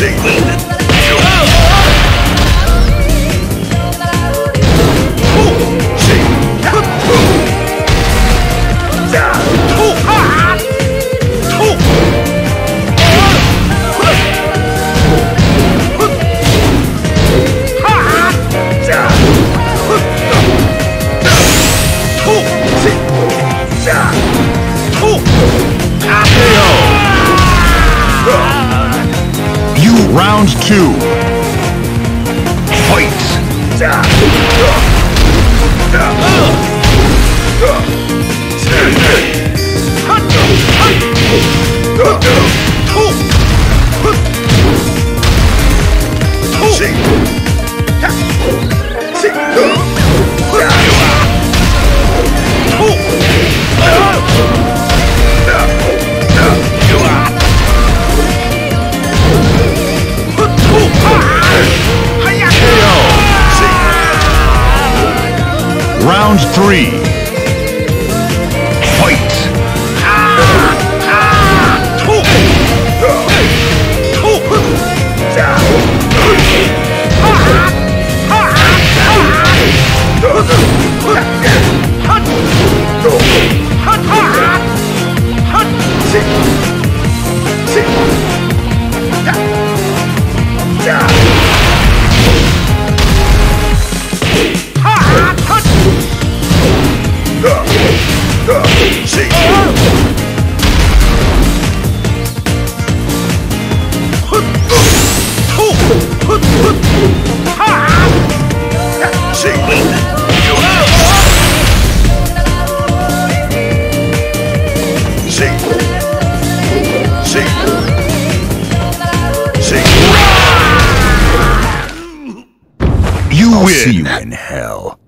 You round two. Fight! Round three. Fight! You we'll. See you in hell.